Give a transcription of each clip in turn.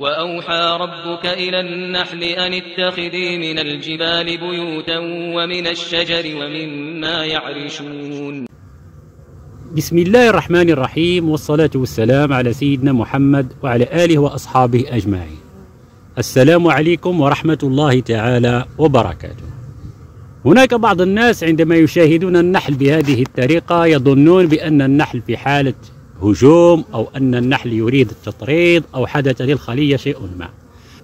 وأوحى ربك إلى النحل أن اتخذي من الجبال بيوتا ومن الشجر ومما يعرشون. بسم الله الرحمن الرحيم والصلاة والسلام على سيدنا محمد وعلى آله وأصحابه أجمعين. السلام عليكم ورحمة الله تعالى وبركاته. هناك بعض الناس عندما يشاهدون النحل بهذه الطريقة يظنون بأن النحل في حالة هجوم أو أن النحل يريد التطريد أو حدث للخلية شيء ما.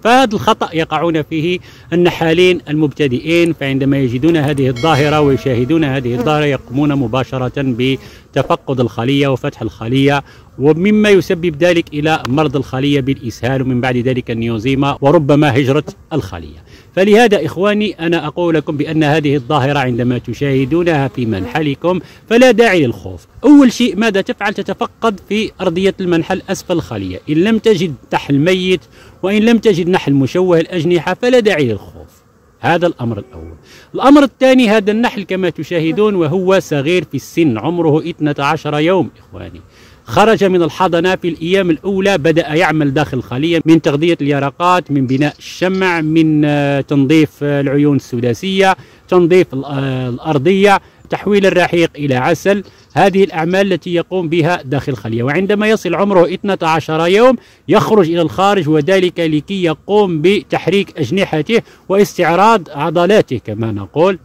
فهذا الخطأ يقعون فيه النحالين المبتدئين فعندما يجدون هذه الظاهرة ويشاهدون هذه الظاهرة يقومون مباشرة بتفقد الخلية وفتح الخلية ومما يسبب ذلك إلى مرض الخلية بالإسهال ومن بعد ذلك النيوزيما وربما هجرة الخلية. فلهذا إخواني أنا أقول لكم بأن هذه الظاهرة عندما تشاهدونها في منحلكم فلا داعي للخوف. أول شيء ماذا تفعل؟ تتفقد في أرضية المنحل أسفل الخلية إن لم تجد نحل ميت وإن لم تجد نحل مشوه الأجنحة فلا داعي للخوف. هذا الأمر الأول. الأمر الثاني هذا النحل كما تشاهدون وهو صغير في السن عمره 12 يوم إخواني. خرج من الحضانة في الأيام الأولى بدأ يعمل داخل الخلية من تغذية اليرقات من بناء الشمع من آه، تنظيف العيون السداسية تنظيف آه، الأرضية تحويل الرحيق إلى عسل. هذه الأعمال التي يقوم بها داخل الخلية وعندما يصل عمره 12 يوم يخرج إلى الخارج وذلك لكي يقوم بتحريك أجنحته واستعراض عضلاته كما نقول.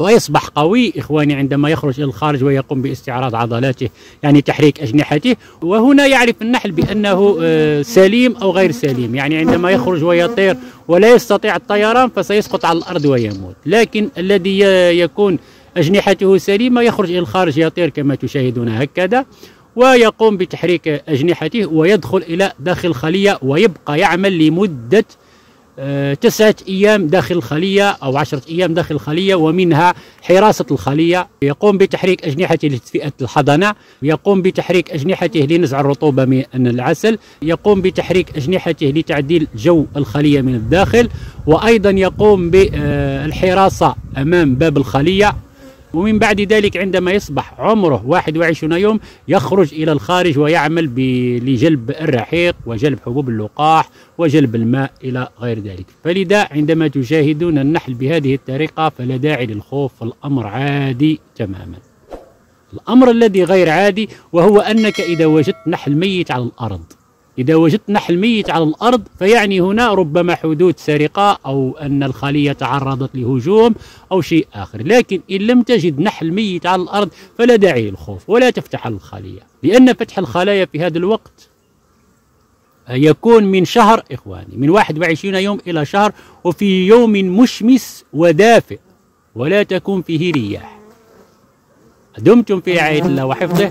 ويصبح قوي إخواني عندما يخرج إلى الخارج ويقوم باستعراض عضلاته يعني تحريك أجنحته. وهنا يعرف النحل بأنه آه، سليم أو غير سليم. يعني عندما يخرج ويطير ولا يستطيع الطيران فسيسقط على الأرض ويموت. لكن الذي يكون أجنحته سليمة يخرج إلى الخارج يطير كما تشاهدون هكذا ويقوم بتحريك أجنحته ويدخل إلى داخل الخلية ويبقى يعمل لمدة تسعة أيام داخل الخلية أو عشرة أيام داخل الخلية ومنها حراسة الخلية. يقوم بتحريك أجنحته لتدفئة الحضنة يقوم بتحريك أجنحته لنزع الرطوبة من العسل يقوم بتحريك أجنحته لتعديل جو الخلية من الداخل وأيضا يقوم بالحراسة أمام باب الخلية. ومن بعد ذلك عندما يصبح عمره 21 يوم يخرج إلى الخارج ويعمل لجلب الرحيق وجلب حبوب اللقاح وجلب الماء إلى غير ذلك. فلذا عندما تشاهدون النحل بهذه الطريقة فلا داعي للخوف الأمر عادي تماما. الأمر الذي غير عادي وهو أنك إذا وجدت نحل ميت على الأرض إذا وجدت نحل ميت على الأرض فيعني هنا ربما حدوث سرقة أو أن الخلية تعرضت لهجوم أو شيء آخر. لكن إن لم تجد نحل ميت على الأرض فلا داعي للخوف ولا تفتح الخلية. لأن فتح الخلايا في هذا الوقت يكون من شهر إخواني من 21 يوم إلى شهر وفي يوم مشمس ودافئ ولا تكون فيه رياح. دمتم في رعاية الله وحفظه.